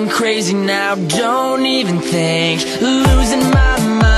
going crazy now, don't even think. Losing my mind.